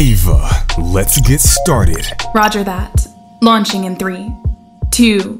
Ava, let's get started. Roger that. Launching in three, two,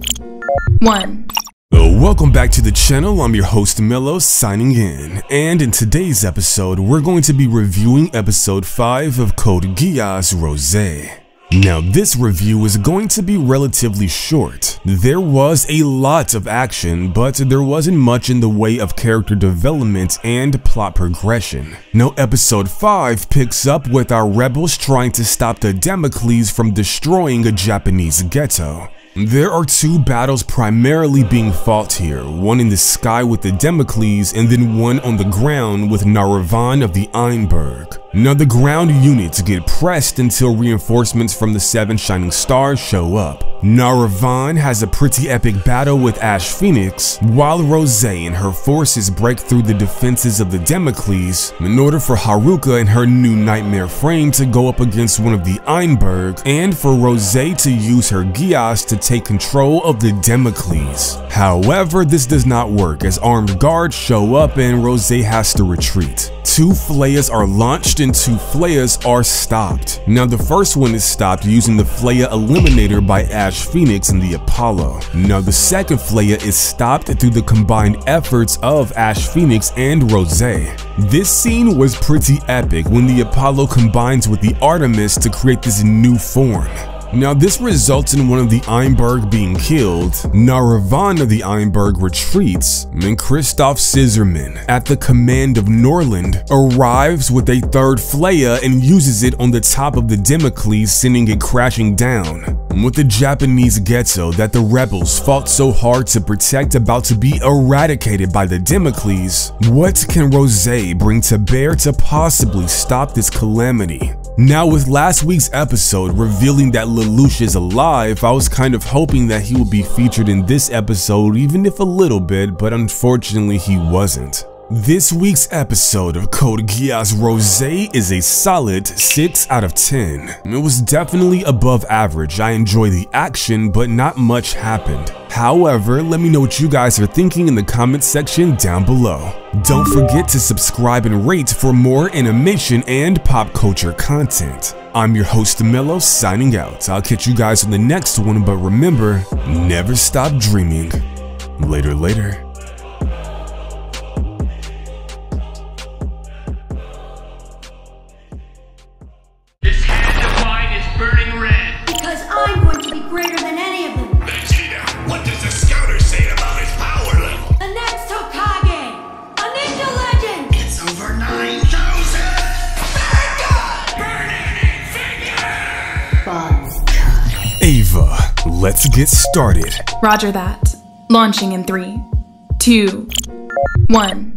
one. Uh, welcome back to the channel. I'm your host Mello signing in. And in today's episode, we're going to be reviewing episode 5 of Code Geass Roze. Now this review is going to be relatively short. There was a lot of action, but there wasn't much in the way of character development and plot progression. Now episode 5 picks up with our rebels trying to stop the Damocles from destroying a Japanese ghetto. There are two battles primarily being fought here, one in the sky with the Damocles and then one on the ground with Naravan of the Einberg. Now the ground units get pressed until reinforcements from the Seven Shining Stars show up. Naravan has a pretty epic battle with Ash Phoenix, while Roze and her forces break through the defenses of the Damocles in order for Haruka and her new Nightmare Frame to go up against one of the Einberg, and for Roze to use her Geass to take control of the Damocles. However, this does not work as armed guards show up and Roze has to retreat. Two FLEIJAs are launched and two FLEIJAs are stopped. Now the first one is stopped using the FLEIJA Eliminator by Ash Phoenix and the Apollo. Now the second FLEIJA is stopped through the combined efforts of Ash Phoenix and Roze. This scene was pretty epic when the Apollo combines with the Artemis to create this new form. Now this results in one of the Einberg being killed, Naravan of the Einberg retreats, and Christoph Scissorman, at the command of Norland, arrives with a third FLEIJA and uses it on the top of the Damocles sending it crashing down. With the Japanese ghetto that the rebels fought so hard to protect about to be eradicated by the Damocles, what can Roze bring to bear to possibly stop this calamity? Now with last week's episode revealing that Lelouch is alive, I was kind of hoping that he would be featured in this episode even if a little bit, but unfortunately he wasn't. This week's episode of Code Geass Roze is a solid 6 out of 10. It was definitely above average, I enjoy the action, but not much happened. However, let me know what you guys are thinking in the comment section down below. Don't forget to subscribe and rate for more animation and pop culture content. I'm your host Mello signing out. I'll catch you guys on the next one, but remember, never stop dreaming. Later, later. Greater than any of them. Vegeta, what does the scouter say about his power level? The next Hokage! A ninja legend! It's over 9,000! Burn it, Ava, let's get started. Roger that. Launching in three, two, one.